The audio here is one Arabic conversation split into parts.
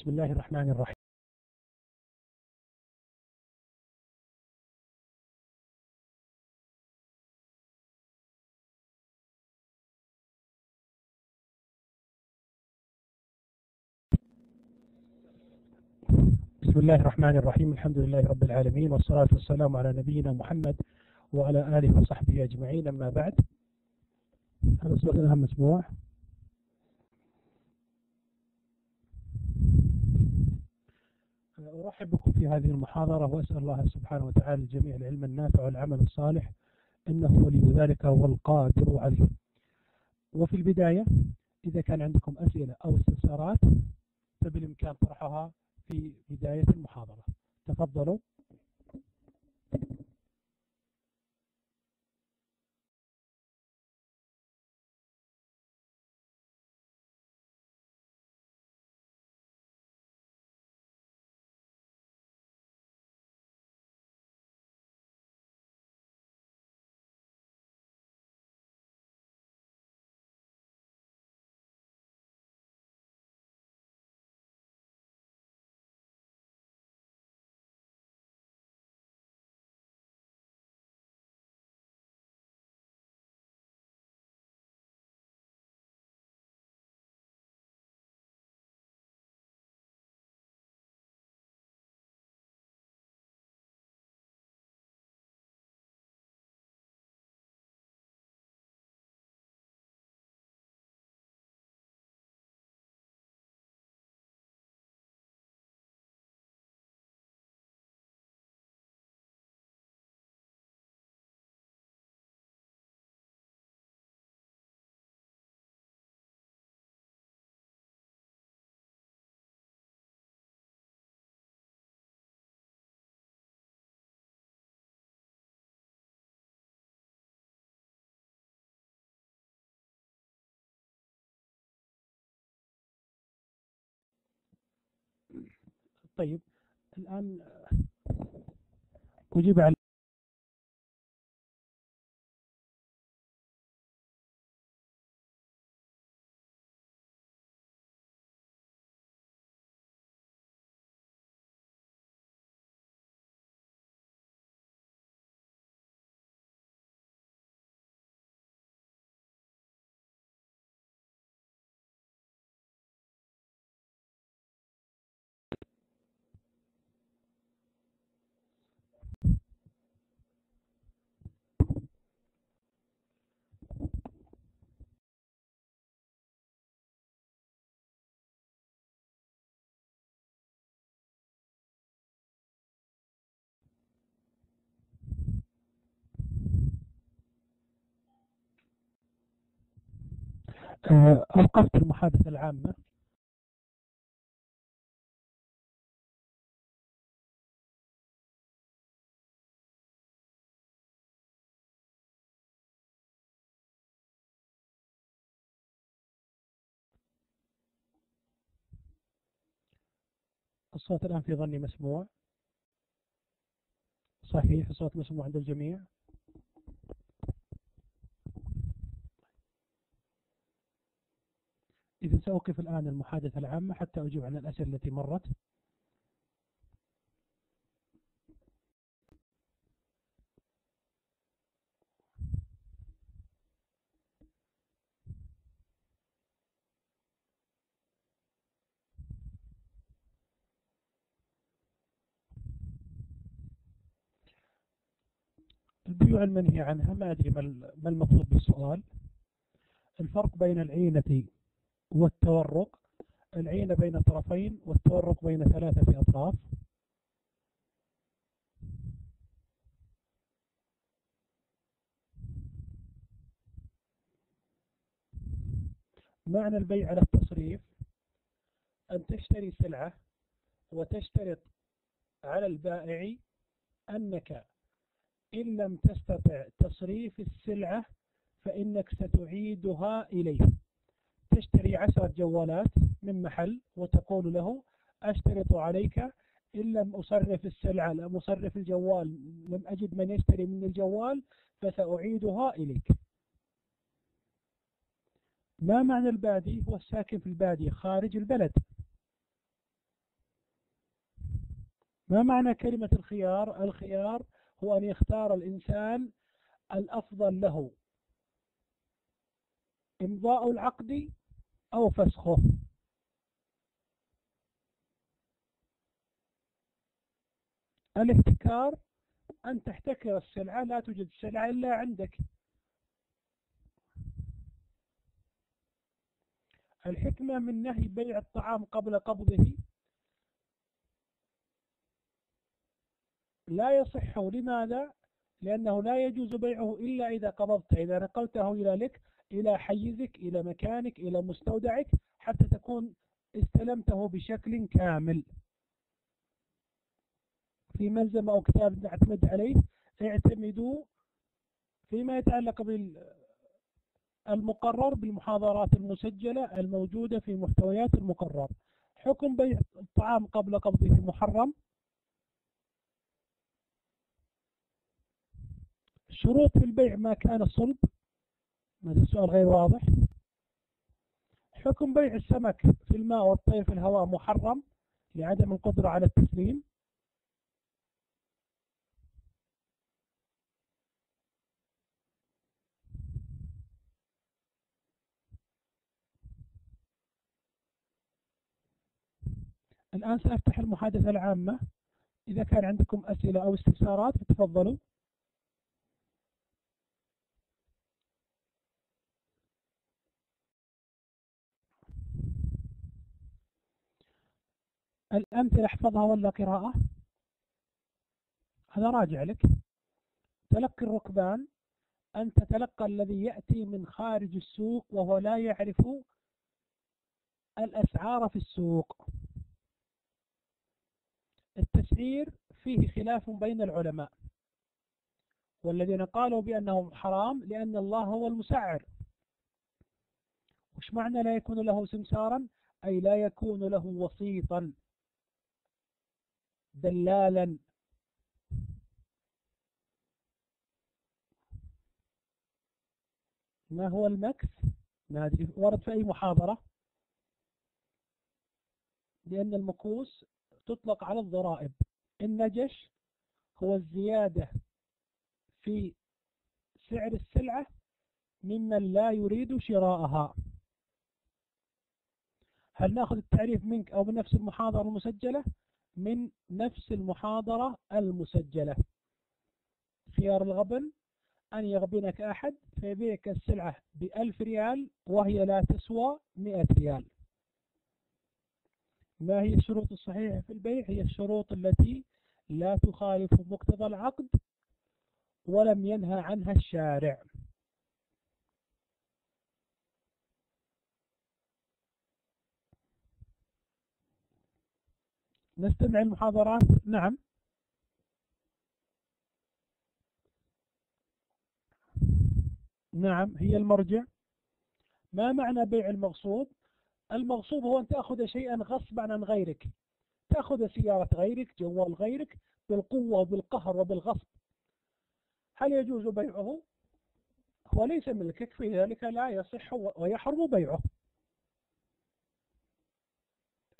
بسم الله الرحمن الرحيم. بسم الله الرحمن الرحيم. الحمد لله رب العالمين والصلاة والسلام على نبينا محمد وعلى آله وصحبه أجمعين. أما بعد هذا الصوت الآن مسموع أرحب بكم في هذه المحاضرة وأسأل الله سبحانه وتعالى الجميع العلم النافع والعمل الصالح. إنه ولي ذلك والقادر عليه. وفي البداية إذا كان عندكم أسئلة أو استفسارات فبالإمكان طرحها في بداية المحاضرة. تفضلوا. طيب الآن أجيب على أوقفت المحادثة العامة. الصوت الآن في ظني مسموع. صحيح الصوت مسموع عند الجميع. إذا سأوقف الآن المحادثة العامة حتى أجيب عن الأسئلة التي مرت. البيوع المنهي عنها ما أدري ما المطلوب بالسؤال. الفرق بين العينة والتورق العين بين طرفين والتورق بين ثلاثة أطراف. معنى البيع على التصريف أن تشتري سلعة وتشترط على البائع أنك إن لم تستطع تصريف السلعة فإنك ستعيدها إليه. تشتري عشرة جوالات من محل وتقول له أشترط عليك إن لم أصرف السلعة لم أصرف الجوال لم أجد من يشتري من الجوال فسأعيدها إليك. ما معنى البادي؟ هو الساكن في البادية خارج البلد. ما معنى كلمة الخيار؟ الخيار هو أن يختار الإنسان الأفضل له. إمضاء العقد أو فسخه الاحتكار أن تحتكر السلعة لا توجد السلعة إلا عندك. الحكمة من نهي بيع الطعام قبل قبضه. لا يصح. لماذا؟ لأنه لا يجوز بيعه إلا إذا قبضته إذا نقلته إلى لك إلى حيزك إلى مكانك إلى مستودعك حتى تكون استلمته بشكل كامل. في ملزم أو كتاب نعتمد عليه اعتمدوا فيما يتعلق بالمقرر بالمحاضرات المسجلة الموجودة في محتويات المقرر. حكم بيع الطعام قبل قبضه محرم. شروط في البيع ما كان صلب هذا السؤال غير واضح. حكم بيع السمك في الماء والطير في الهواء محرم لعدم القدرة على التسليم؟ الآن سأفتح المحادثة العامة. إذا كان عندكم أسئلة أو استفسارات فتفضلوا الأمثلة احفظها ولا قراءة. هذا راجع لك. تلقي الركبان. أن تتلقى الذي يأتي من خارج السوق وهو لا يعرف الأسعار في السوق. التسعير فيه خلاف بين العلماء. والذين قالوا بأنه حرام لأن الله هو المسعر. وش معنى لا يكون له سمسارا؟ أي لا يكون له وسيطا. دلالا. ما هو المكس؟ ما أدري. ورد في أي محاضرة؟ لأن المكوس تطلق على الضرائب. النجش هو الزيادة في سعر السلعة ممن لا يريد شراءها. هل نأخذ التعريف منك أو من نفس المحاضرة المسجلة؟ من نفس المحاضرة المسجلة. خيار الغبن أن يغبنك أحد فيبيعك السلعة بألف ريال وهي لا تسوى مئة ريال. ما هي الشروط الصحيحة في البيع؟ هي الشروط التي لا تخالف مقتضى العقد ولم ينهى عنها الشارع. نستمع المحاضرات نعم. نعم هي المرجع. ما معنى بيع المغصوب؟ المغصوب هو أن تأخذ شيئا غصبا عن غيرك. تأخذ سيارة غيرك جوال غيرك بالقوة وبالقهر وبالغصب. هل يجوز بيعه؟ هو ليس ملكك في ذلك لا يصح ويحرم بيعه.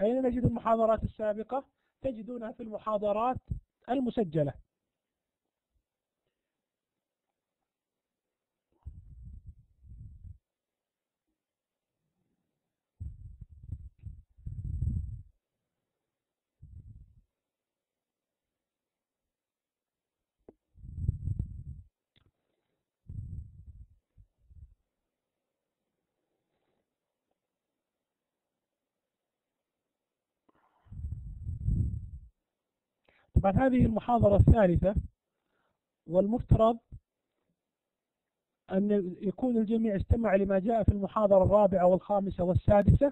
أين نجد المحاضرات السابقة؟ تجدونها في المحاضرات المسجلة. طبعا هذه المحاضرة الثالثة والمفترض أن يكون الجميع استمع لما جاء في المحاضرة الرابعة والخامسة والسادسة.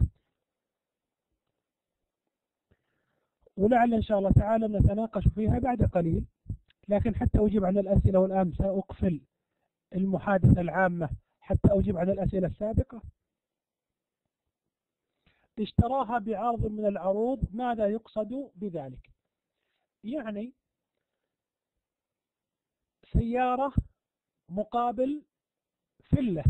ولعل إن شاء الله تعالى نتناقش فيها بعد قليل لكن حتى أجيب عن الأسئلة والآن سأقفل المحادثة العامة حتى أجيب عن الأسئلة السابقة. اشتراها بعرض من العروض ماذا يقصد بذلك؟ يعني سيارة مقابل فلة.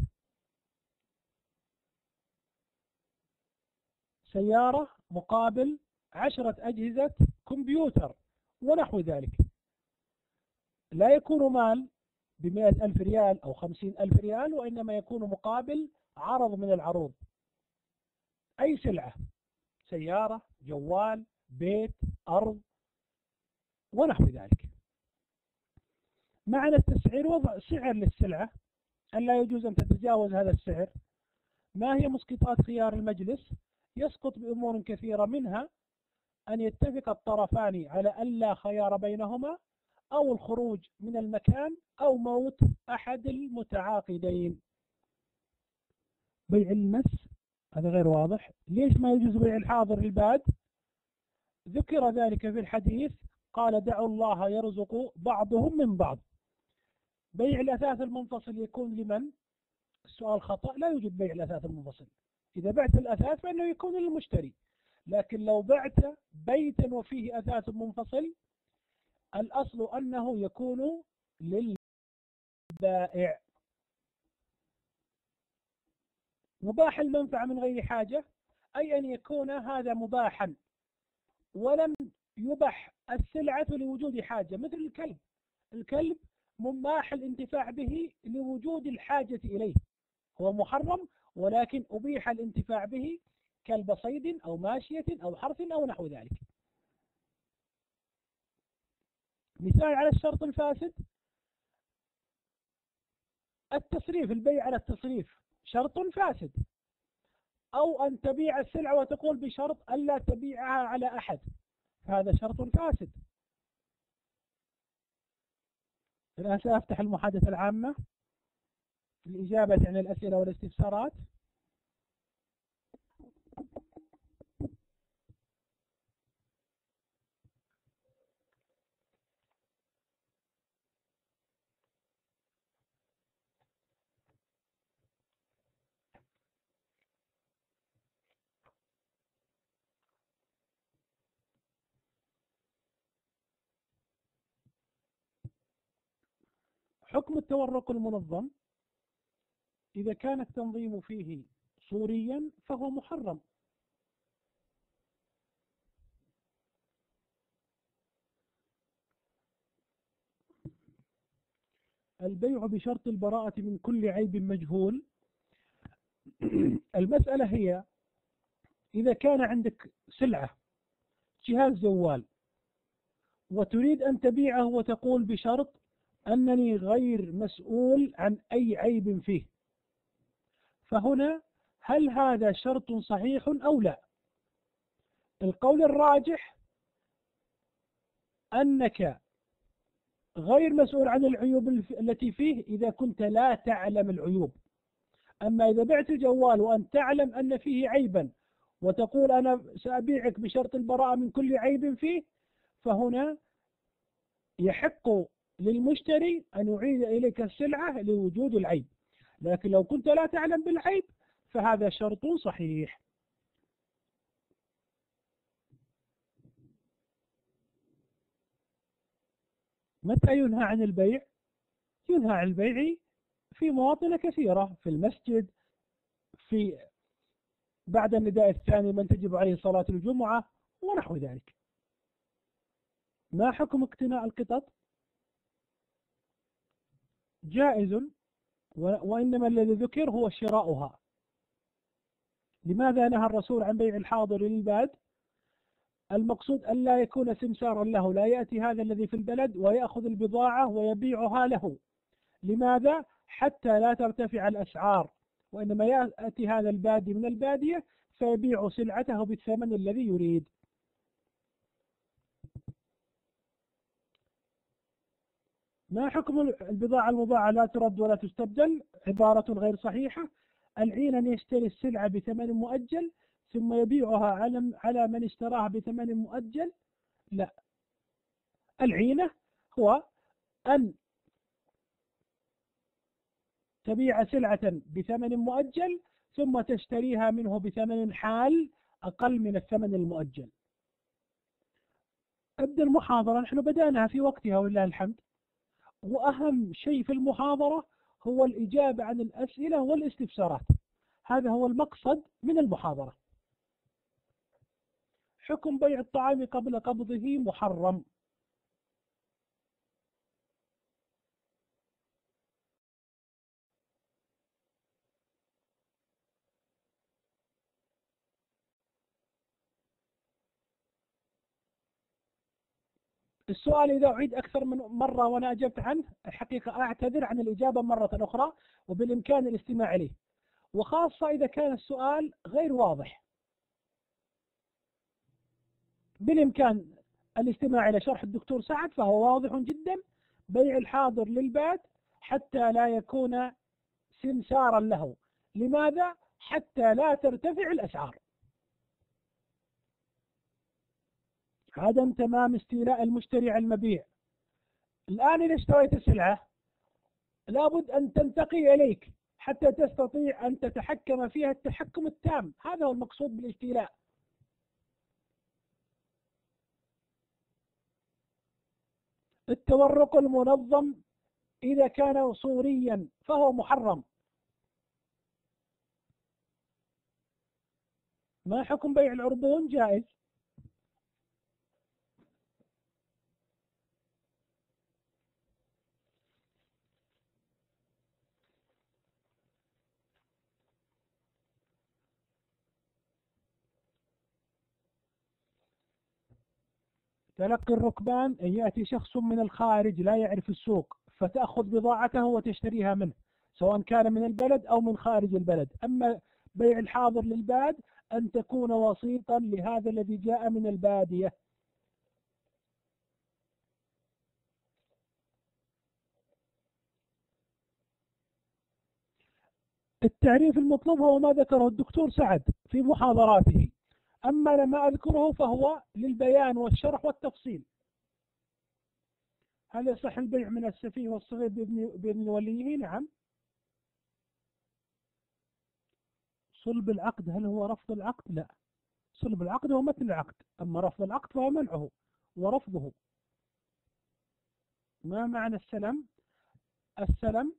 سيارة مقابل عشرة أجهزة كمبيوتر ونحو ذلك. لا يكون مال بمئة ألف ريال أو خمسين ألف ريال وإنما يكون مقابل عرض من العروض. أي سلعة؟ سيارة جوال بيت أرض ونحو ذلك. معنى التسعير وضع سعر للسلعة أن لا يجوز أن تتجاوز هذا السعر. ما هي مسقطات خيار المجلس؟ يسقط بأمور كثيرة منها أن يتفق الطرفان على ألا خيار بينهما أو الخروج من المكان أو موت أحد المتعاقدين. بيع المس هذا غير واضح. ليش ما يجوز بيع الحاضر الباد ذكر ذلك في الحديث قال دعوا الله يرزق بعضهم من بعض. بيع الأثاث المنفصل يكون لمن؟ السؤال خطأ لا يوجد بيع الأثاث المنفصل. إذا بعت الأثاث فإنه يكون للمشتري. لكن لو بعت بيتا وفيه أثاث منفصل الأصل أنه يكون للبائع. مباح المنفعة من غير حاجة أي أن يكون هذا مباحا. ولم يبح السلعة لوجود حاجة مثل الكلب. الكلب مباح الانتفاع به لوجود الحاجة إليه. هو محرم ولكن أبيح الانتفاع به كلب صيد أو ماشية أو حرث أو نحو ذلك. مثال على الشرط الفاسد. التصريف البيع على التصريف شرط فاسد. أو أن تبيع السلعة وتقول بشرط ألا تبيعها على أحد. هذا شرط فاسد. الآن سأفتح المحادثة العامة للإجابة عن الأسئلة والاستفسارات. حكم التورق المنظم إذا كان التنظيم فيه صوريا فهو محرم. البيع بشرط البراءة من كل عيب مجهول. المسألة هي إذا كان عندك سلعة جهاز جوال وتريد أن تبيعه وتقول بشرط أنني غير مسؤول عن أي عيب فيه. فهنا هل هذا شرط صحيح أو لا؟ القول الراجح أنك غير مسؤول عن العيوب التي فيه إذا كنت لا تعلم العيوب. أما إذا بعت الجوال وأن تعلم أن فيه عيبا وتقول أنا سأبيعك بشرط البراءة من كل عيب فيه فهنا يحق للمشتري أن يعيد إليك السلعة لوجود العيب. لكن لو كنت لا تعلم بالعيب فهذا شرط صحيح. متى ينهى عن البيع؟ ينهى عن البيع في مواطن كثيرة في المسجد في بعد النداء الثاني من تجب عليه صلاة الجمعة ونحو ذلك. ما حكم اقتناء القطط؟ جائز وإنما الذي ذكر هو شراؤها. لماذا نهى الرسول عن بيع الحاضر للباد؟ المقصود أن لا يكون سمسارا له لا يأتي هذا الذي في البلد ويأخذ البضاعة ويبيعها له. لماذا؟ حتى لا ترتفع الأسعار وإنما يأتي هذا البادي من البادية فيبيع سلعته بالثمن الذي يريد. ما حكم البضاعة المباعة لا ترد ولا تستبدل؟ عبارة غير صحيحة. العين أن يشتري السلعة بثمن مؤجل ثم يبيعها على على من اشتراها بثمن مؤجل؟ لا. العينة هو أن تبيع سلعة بثمن مؤجل ثم تشتريها منه بثمن حال أقل من الثمن المؤجل. ابدأ المحاضرة نحن بدأناها في وقتها ولله الحمد. وأهم شيء في المحاضرة هو الإجابة عن الأسئلة والاستفسارات. هذا هو المقصد من المحاضرة. حكم بيع الطعام قبل قبضه محرم. السؤال إذا أعيد أكثر من مرة وأنا أجبت عنه الحقيقة أعتذر عن الإجابة مرة أخرى وبالإمكان الاستماع إليه. وخاصة إذا كان السؤال غير واضح. بالإمكان الاستماع إلى شرح الدكتور سعد فهو واضح جدا. بيع الحاضر للبات حتى لا يكون سمسارا له. لماذا؟ حتى لا ترتفع الأسعار. عدم تمام استيلاء المشتري على المبيع. الآن إذا اشتريت السلعة لابد أن تنتقي إليك حتى تستطيع أن تتحكم فيها التحكم التام. هذا هو المقصود بالاستيلاء التورق المنظم إذا كان صوريا فهو محرم. ما حكم بيع العربون جائز. تلقي الركبان أن يأتي شخص من الخارج لا يعرف السوق فتأخذ بضاعته وتشتريها منه سواء كان من البلد أو من خارج البلد. أما بيع الحاضر للباد أن تكون وسيطا لهذا الذي جاء من البادية. التعريف المطلوب هو ما ذكره الدكتور سعد في محاضراته. أما لما أذكره فهو للبيان والشرح والتفصيل. هل يصح البيع من السفيه والصغير بإذن وليه؟ نعم. صلب العقد هل هو رفض العقد؟ لا. صلب العقد هو مثل العقد أما رفض العقد فهو منعه ورفضه. ما معنى السلم؟ السلم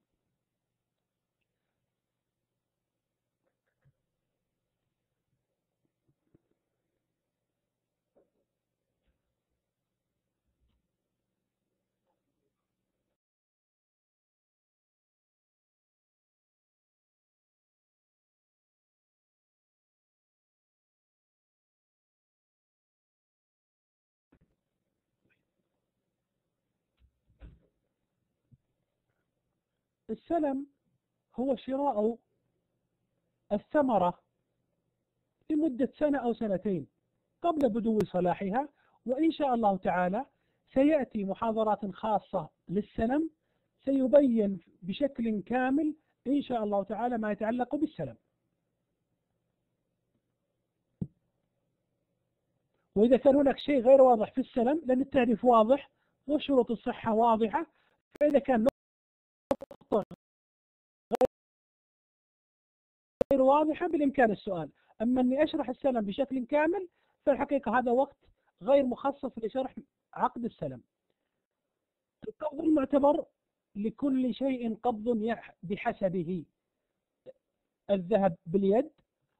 السلم هو شراء الثمرة لمدة سنة أو سنتين قبل بدو صلاحها وإن شاء الله تعالى سيأتي محاضرات خاصة للسلم سيبين بشكل كامل إن شاء الله تعالى ما يتعلق بالسلم. وإذا كان هناك شيء غير واضح في السلم لأن التعريف واضح وشروط الصحة واضحة فإذا كان غير واضحة بالإمكان السؤال. أما أني أشرح السلم بشكل كامل فالحقيقة هذا وقت غير مخصص لشرح عقد السلم. القبض المعتبر لكل شيء قبض بحسبه. الذهب باليد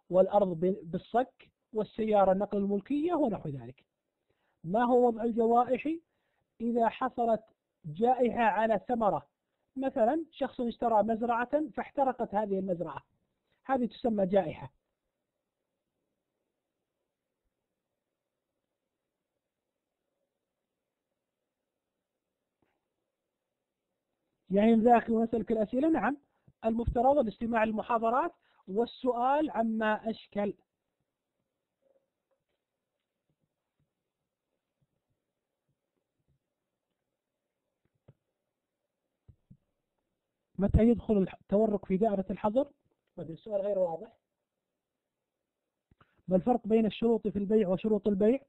والأرض بالصك والسيارة النقل الملكية ونحو ذلك. ما هو وضع الجوائح؟ إذا حصلت جائحة على ثمرة مثلا شخص اشترى مزرعة فاحترقت هذه المزرعة. هذه تسمى جائحة. يعني ذاك ونسألك الأسئلة. نعم المفترض الاستماع للمحاضرات والسؤال عما أشكل. متى يدخل التورق في دائرة الحظر؟ السؤال غير واضح. ما الفرق بين الشروط في البيع وشروط البيع؟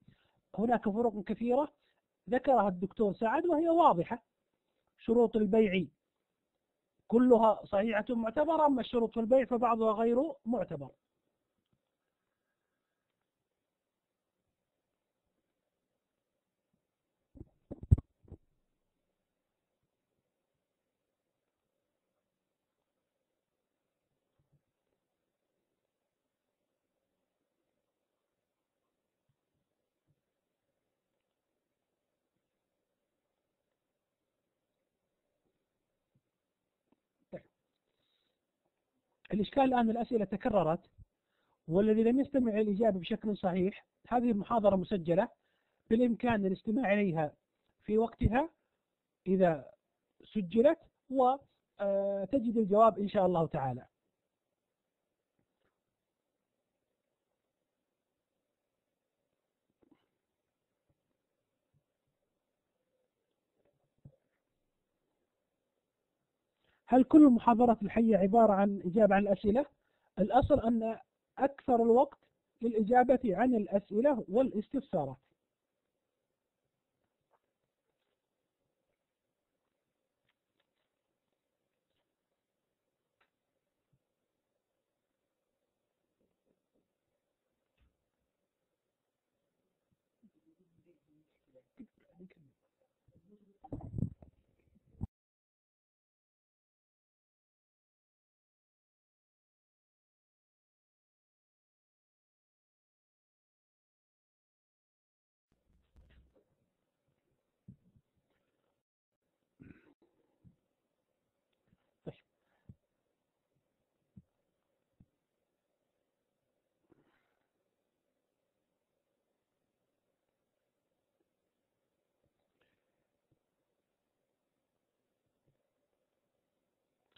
هناك فروق كثيرة ذكرها الدكتور سعد وهي واضحة. شروط البيع كلها صحيحة معتبرة أما الشروط في البيع فبعضها غير معتبر. الإشكال الآن الأسئلة تكررت والذي لم يستمع إلى الإجابة بشكل صحيح هذه المحاضرة مسجلة بالإمكان الاستماع إليها في وقتها إذا سجلت وتجد الجواب إن شاء الله تعالى. هل كل المحاضرات الحية عبارة عن إجابة عن الأسئلة؟ الأصل أن أكثر الوقت للإجابة عن الأسئلة والاستفسارات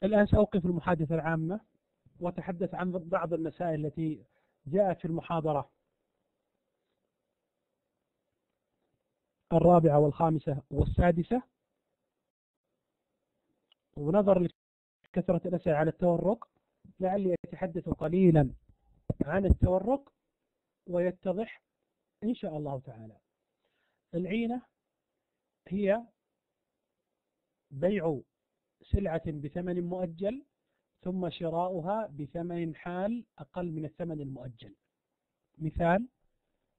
الآن سأوقف المحادثة العامة وأتحدث عن بعض المسائل التي جاءت في المحاضرة الرابعة والخامسة والسادسة. ونظر لكثرة الأسئلة على التورق. لعلي أتحدث قليلا عن التورق ويتضح إن شاء الله تعالى. العينة هي بيع سلعة بثمن مؤجل ثم شراؤها بثمن حال أقل من الثمن المؤجل. مثال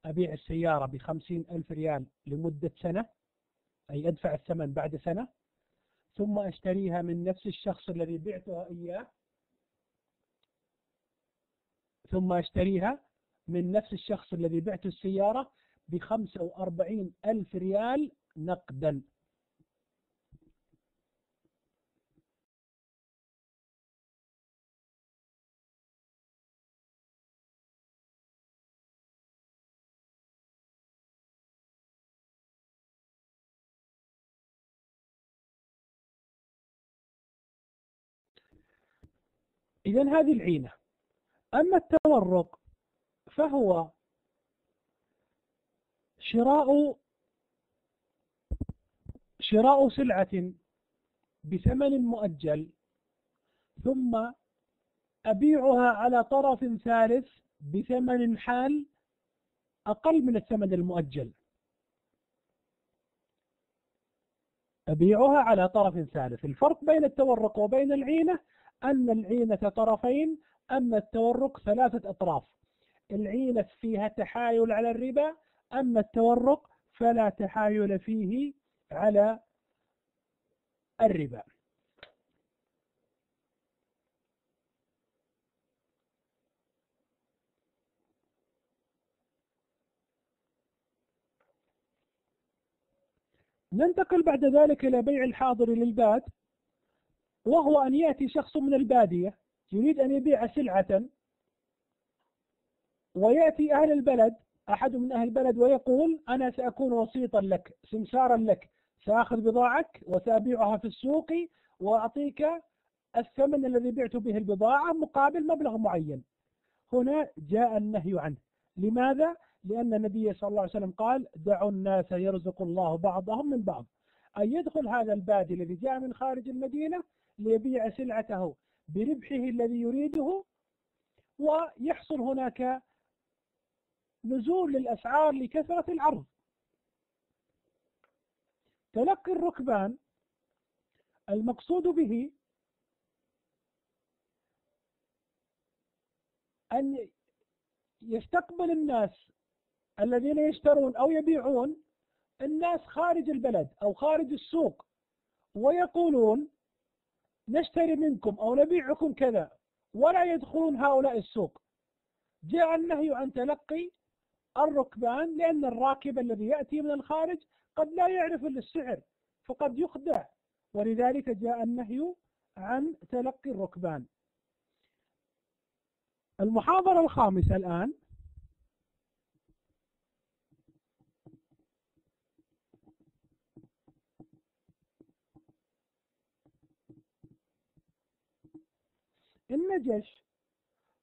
أبيع السيارة بخمسين ألف ريال لمدة سنة أي أدفع الثمن بعد سنة ثم أشتريها من نفس الشخص الذي بعتها إياه ثم أشتريها من نفس الشخص الذي بعت السيارة بخمسة وأربعين ألف ريال نقدا. إذا هذه العينة. أما التورق فهو شراء شراء سلعة بثمن مؤجل ثم أبيعها على طرف ثالث بثمن حال أقل من الثمن المؤجل. أبيعها على طرف ثالث. الفرق بين التورق وبين العينة أن العينة طرفين أما التورق ثلاثة أطراف. العينة فيها تحايل على الربا أما التورق فلا تحايل فيه على الربا. ننتقل بعد ذلك إلى بيع الحاضر للباد. وهو أن يأتي شخص من البادية يريد أن يبيع سلعة ويأتي أهل البلد أحد من أهل البلد ويقول أنا سأكون وسيطا لك سمسارا لك سأخذ بضاعك وسأبيعها في السوق وأعطيك الثمن الذي بعت به البضاعة مقابل مبلغ معين. هنا جاء النهي عنه. لماذا؟ لأن النبي صلى الله عليه وسلم قال دعوا الناس يرزق الله بعضهم من بعض. أن يدخل هذا البادي الذي جاء من خارج المدينة ليبيع سلعته بربحه الذي يريده ويحصل هناك نزول للأسعار لكثرة العرض. تلقي الركبان المقصود به أن يستقبل الناس الذين يشترون أو يبيعون الناس خارج البلد أو خارج السوق ويقولون نشتري منكم أو نبيعكم كذا. ولا يدخلون هؤلاء السوق. جاء النهي عن تلقي الركبان لأن الراكب الذي يأتي من الخارج قد لا يعرف السعر فقد يخدع. ولذلك جاء النهي عن تلقي الركبان. المحاضرة الخامسة الآن. النجش.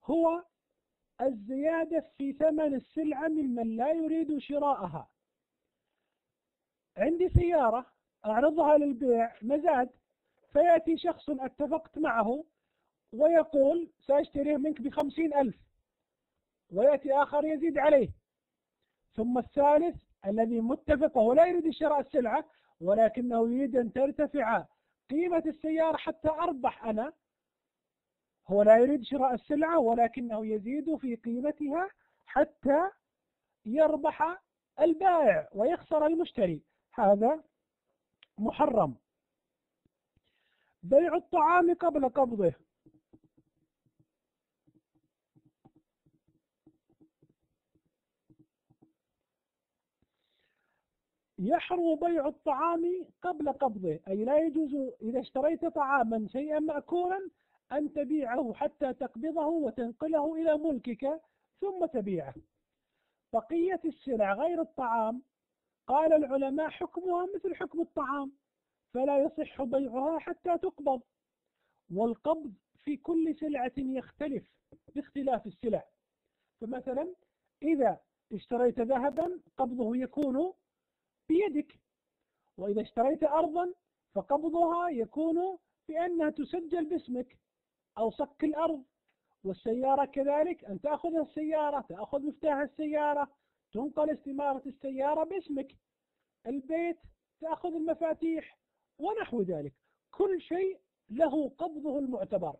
هو الزيادة في ثمن السلعة ممن لا يريد شراءها. عندي سيارة أعرضها للبيع مزاد فيأتي شخص اتفقت معه ويقول سأشتريه منك بخمسين ألف. ويأتي آخر يزيد عليه. ثم الثالث الذي متفق وهو لا يريد شراء السلعة ولكنه يريد أن ترتفع قيمة السيارة حتى أربح أنا. هو لا يريد شراء السلعة ولكنه يزيد في قيمتها حتى يربح البائع ويخسر المشتري. هذا محرم. بيع الطعام قبل قبضه. يحرم بيع الطعام قبل قبضه. أي لا يجوز إذا اشتريت طعاما شيئا مأكولا أن تبيعه حتى تقبضه وتنقله إلى ملكك ثم تبيعه. بقية السلع غير الطعام. قال العلماء حكمها مثل حكم الطعام فلا يصح بيعها حتى تقبض. والقبض في كل سلعة يختلف باختلاف السلع. فمثلا إذا اشتريت ذهبا قبضه يكون بيدك وإذا اشتريت أرضا فقبضها يكون بأنها تسجل باسمك. أو صك الأرض والسيارة كذلك أن تأخذ السيارة تأخذ مفتاح السيارة تنقل استمارة السيارة باسمك. البيت تأخذ المفاتيح ونحو ذلك. كل شيء له قبضه المعتبر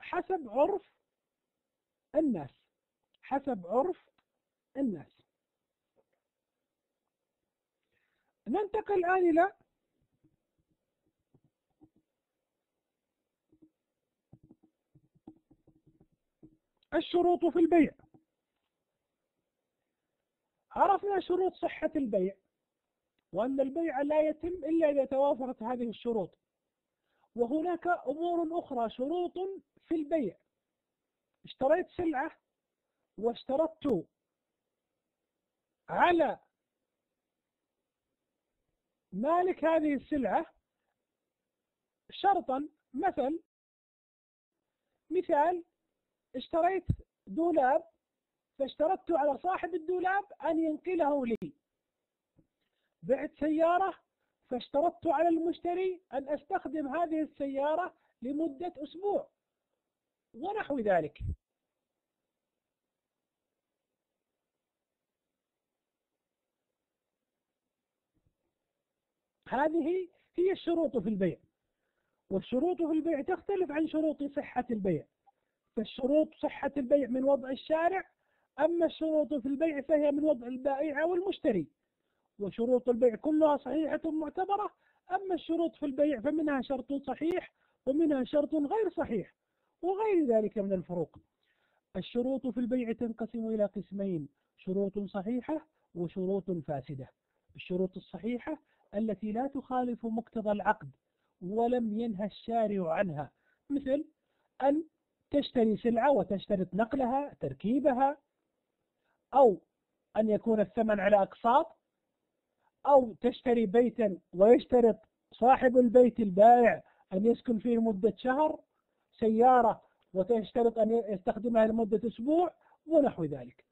حسب عرف الناس. حسب عرف الناس. ننتقل الآن إلى الشروط في البيع. عرفنا شروط صحة البيع وأن البيع لا يتم إلا إذا توافرت هذه الشروط. وهناك أمور أخرى شروط في البيع. اشتريت سلعة واشترطت على مالك هذه السلعة شرطا مثل مثال اشتريت دولاب فاشترطت على صاحب الدولاب أن ينقله لي. بعت سيارة فاشترطت على المشتري أن أستخدم هذه السيارة لمدة أسبوع ونحو ذلك. هذه هي الشروط في البيع والشروط في البيع تختلف عن شروط صحة البيع. فالشروط صحة البيع من وضع الشارع أما الشروط في البيع فهي من وضع البائع والمشتري. وشروط البيع كلها صحيحة معتبرة أما الشروط في البيع فمنها شرط صحيح ومنها شرط غير صحيح وغير ذلك من الفروق. الشروط في البيع تنقسم إلى قسمين شروط صحيحة وشروط فاسدة. الشروط الصحيحة التي لا تخالف مقتضى العقد ولم ينهى الشارع عنها مثل أن تشتري سلعة وتشترط نقلها تركيبها أو أن يكون الثمن على أقساط أو تشتري بيتا ويشترط صاحب البيت البائع أن يسكن فيه مدة شهر سيارة وتشترط أن يستخدمها لمدة أسبوع ونحو ذلك.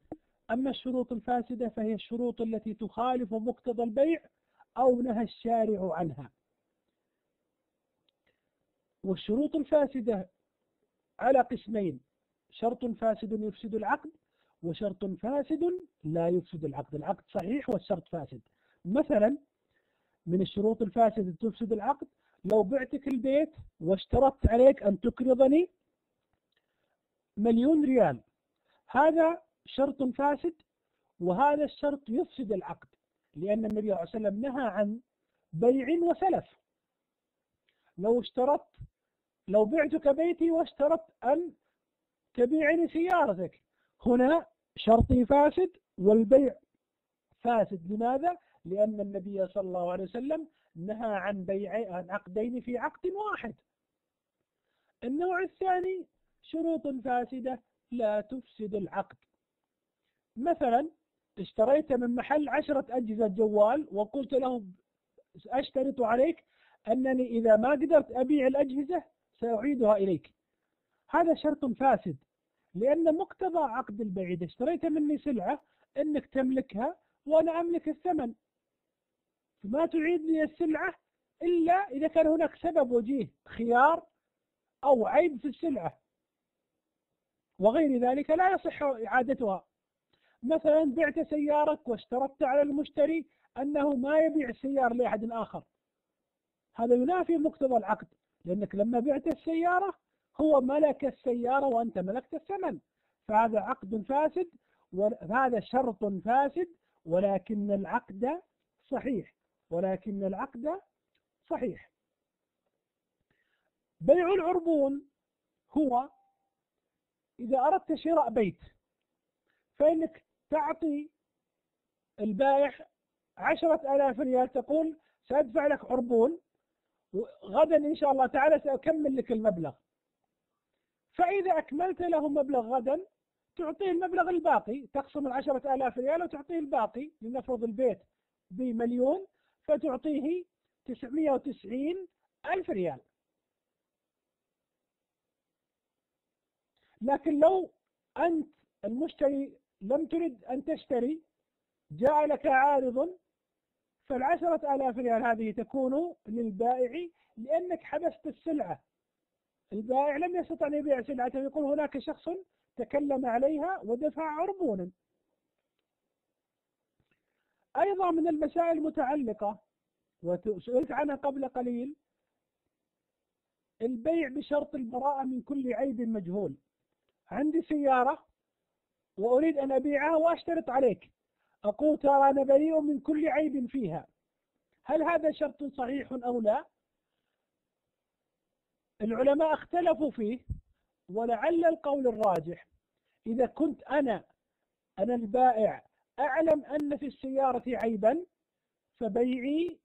أما الشروط الفاسدة فهي الشروط التي تخالف مقتضى البيع أو نهى الشارع عنها. والشروط الفاسدة على قسمين شرط فاسد يفسد العقد وشرط فاسد لا يفسد العقد. العقد صحيح والشرط فاسد. مثلا من الشروط الفاسدة تفسد العقد لو بعتك البيت واشترطت عليك أن تقرضني مليون ريال. هذا شرط فاسد وهذا الشرط يفسد العقد لأن النبي صلى الله عليه وسلم نهى عن بيع وسلف. لو اشترطت لو بعتك بيتي واشترطت أن تبيعني سيارتك. هنا شرطي فاسد والبيع فاسد. لماذا؟ لأن النبي صلى الله عليه وسلم نهى عن بيع عن عقدين في عقد واحد. النوع الثاني شروط فاسدة لا تفسد العقد. مثلا اشتريت من محل عشرة أجهزة جوال وقلت له أشترط عليك أنني إذا ما قدرت أبيع الأجهزة سأعيدها إليك. هذا شرط فاسد لأن مقتضى عقد البيع إذا اشتريت مني سلعة أنك تملكها وأنا أملك الثمن. فما تعيد لي السلعة إلا إذا كان هناك سبب وجيه خيار أو عيب في السلعة. وغير ذلك لا يصح إعادتها. مثلا بعت سيارك واشترطت على المشتري أنه ما يبيع السيارة لأحد آخر. هذا ينافي مقتضى العقد. لأنك لما بعت السيارة هو ملك السيارة وأنت ملكت الثمن. فهذا عقد فاسد وهذا شرط فاسد ولكن العقد صحيح. ولكن العقد صحيح. بيع العربون هو إذا أردت شراء بيت فإنك تعطي البائع عشرة آلاف ريال تقول سأدفع لك عربون غدا إن شاء الله تعالى سأكمل لك المبلغ. فإذا أكملت له مبلغ غدا تعطيه المبلغ الباقي تقسم العشرة آلاف ريال وتعطيه الباقي لنفرض البيت بمليون فتعطيه تسعمية وتسعين ألف ريال. لكن لو أنت المشتري لم ترد أن تشتري جاء لك عارض فالعشرة آلاف ريال هذه تكون للبائع لأنك حبست السلعة. البائع لم يستطع أن يبيع سلعته. يقول هناك شخص تكلم عليها ودفع عربونا. أيضا من المسائل المتعلقة وسئلت عنها قبل قليل البيع بشرط البراءة من كل عيب مجهول. عندي سيارة وأريد أن أبيعها وأشترط عليك. أقول ترى أنا بريء من كل عيب فيها. هل هذا شرط صحيح أو لا؟ العلماء اختلفوا فيه ولعل القول الراجح. إذا كنت أنا أنا البائع أعلم أن في السيارة عيبا فبيعي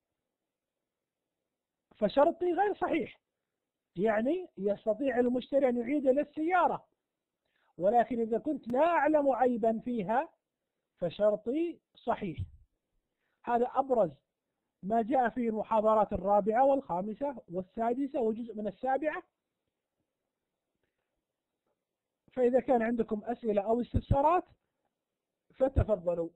فشرطي غير صحيح. يعني يستطيع المشتري أن يعيد للسيارة. ولكن إذا كنت لا أعلم عيبا فيها فشرطي صحيح. هذا أبرز ما جاء في المحاضرات الرابعة والخامسة والسادسة وجزء من السابعة. فإذا كان عندكم أسئلة أو استفسارات فتفضلوا.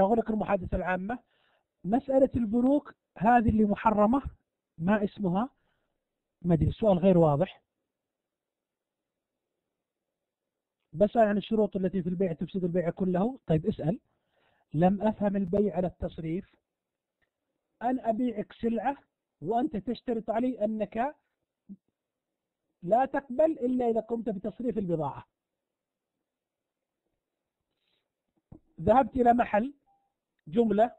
لك المحادثة العامة. مسألة البنوك هذه اللي محرمة ما اسمها؟ ما أدري السؤال غير واضح. بس عن الشروط التي في البيع تفسد البيع كله. طيب اسأل. لم أفهم البيع على التصريف. أن أبيعك سلعة وأنت تشترط علي أنك لا تقبل إلا إذا قمت بتصريف البضاعة. ذهبت إلى محل جملة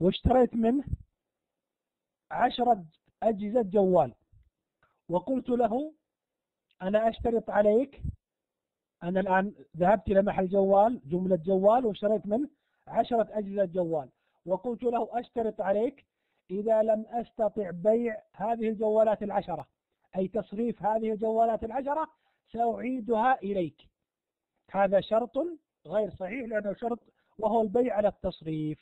واشتريت منه عشرة أجهزة جوال. وقلت له أنا أشترط عليك. أنا الآن ذهبت إلى محل جوال جملة جوال واشتريت منه عشرة أجهزة جوال. وقلت له أشترط عليك إذا لم أستطع بيع هذه الجوالات العشرة. أي تصريف هذه الجوالات العشرة سأعيدها إليك. هذا شرط غير صحيح لأنه شرط وهو البيع على التصريف.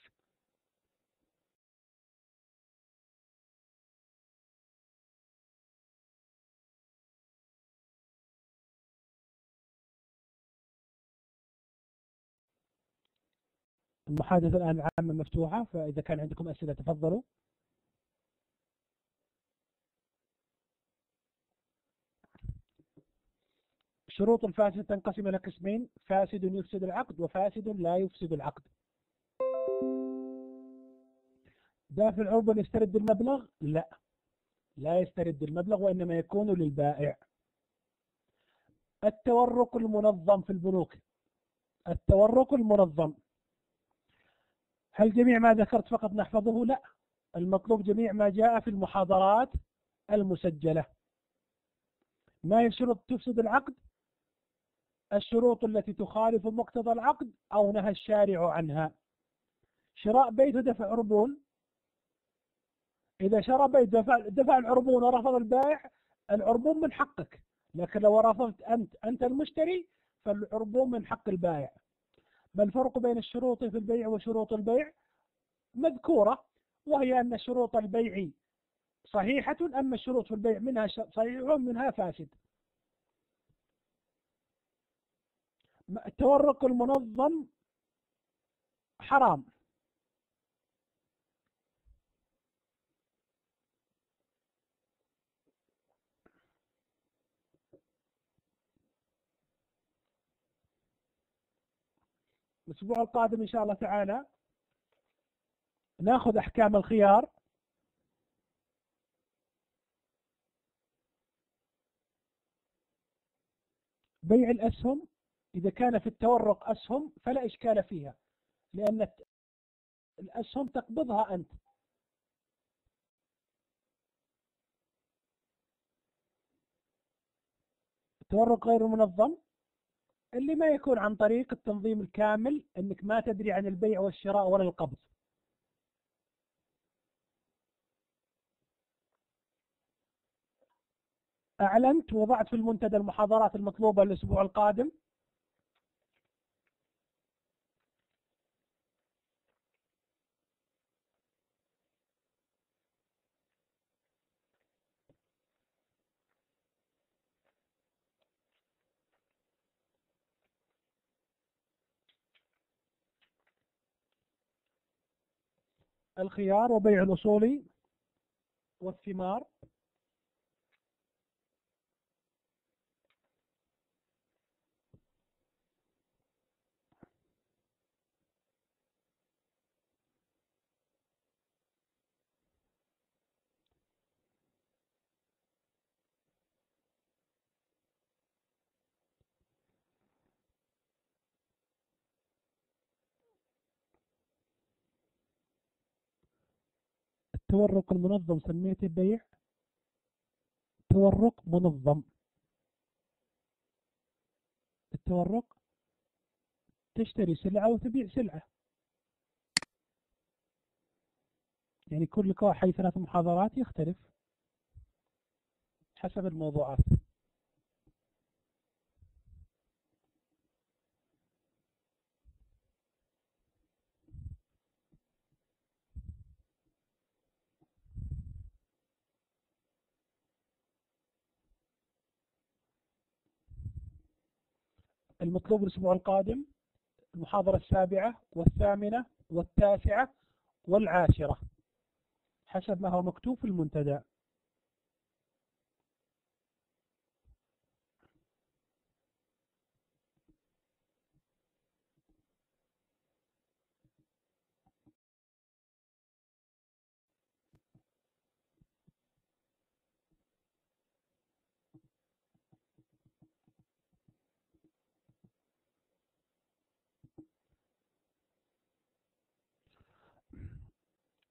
المحادثة الآن عامة مفتوحة فإذا كان عندكم أسئلة تفضلوا. شروط الفاسد تنقسم إلى قسمين فاسد يفسد العقد وفاسد لا يفسد العقد. دافع العربة يسترد المبلغ؟ لا. لا يسترد المبلغ وإنما يكون للبائع. التورق المنظم في البنوك. التورق المنظم. هل جميع ما ذكرت فقط نحفظه؟ لا. المطلوب جميع ما جاء في المحاضرات المسجلة. ما هي الشروط تفسد العقد؟ الشروط التي تخالف مقتضى العقد أو نهى الشارع عنها. شراء بيت ودفع عربون. إذا شرى بيت دفع, دفع العربون ورفض البائع العربون من حقك. لكن لو رفضت أنت أنت المشتري فالعربون من حق البائع. ما الفرق بين الشروط في البيع وشروط البيع؟ مذكورة وهي أن شروط البيع صحيحة أما الشروط في البيع منها صحيح ومنها فاسد. التورق المنظم حرام. الأسبوع القادم إن شاء الله تعالى نأخذ أحكام الخيار. بيع الأسهم إذا كان في التورق أسهم فلا إشكال فيها لأن الأسهم تقبضها أنت. التورق غير منظم اللي ما يكون عن طريق التنظيم الكامل إنك ما تدري عن البيع والشراء ولا القبض. أعلنت وضعت في المنتدى المحاضرات المطلوبة الأسبوع القادم الخيار وبيع الأصول والثمار. التورق المنظم سميته بيع؟ تورق منظم. التورق تشتري سلعة وتبيع سلعة. يعني كل لقاء حي ثلاث محاضرات يختلف حسب الموضوعات. المطلوب الأسبوع القادم المحاضرة السابعة والثامنة والتاسعة والعاشرة. حسب ما هو مكتوب في المنتدى.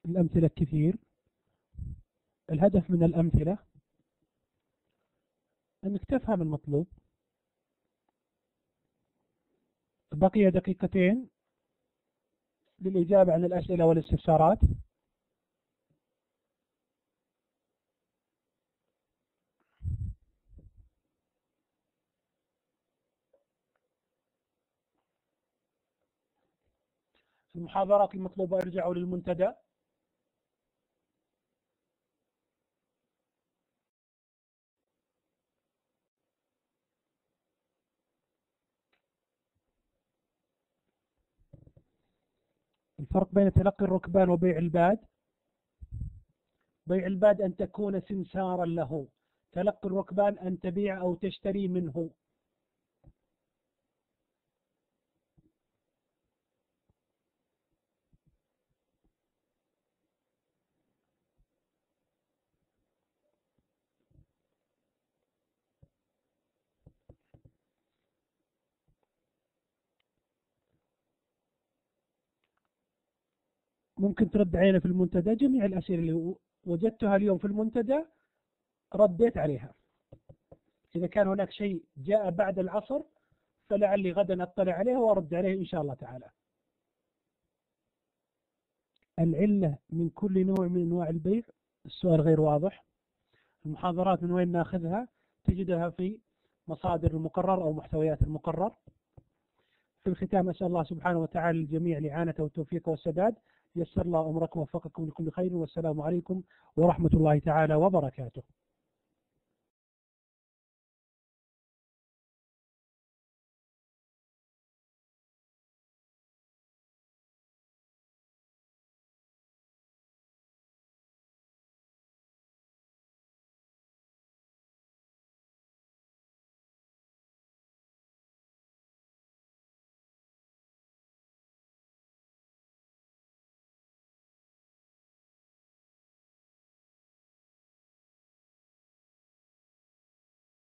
الأمثلة كثير. الهدف من الأمثلة أنك تفهم المطلوب. بقي دقيقتين للإجابة عن الأسئلة والاستفسارات. المحاضرات المطلوبة ارجعوا للمنتدى. الفرق بين تلقي الركبان وبيع الباد؟ بيع الباد أن تكون سمسارا له. تلقي الركبان أن تبيع أو تشتري منه. ممكن ترد علينا في المنتدى جميع الأسئلة اللي وجدتها اليوم في المنتدى رديت عليها. إذا كان هناك شيء جاء بعد العصر فلعلي غدا أطلع عليه وأرد عليه إن شاء الله تعالى. العلة من كل نوع من أنواع البيع السؤال غير واضح. المحاضرات من وين نأخذها؟ تجدها في مصادر المقرر أو محتويات المقرر. في الختام أسأل الله سبحانه وتعالى للجميع الإعانة والتوفيق والسداد. يسر الله أمركم ووفقكم لكل خير والسلام عليكم ورحمة الله تعالى وبركاته.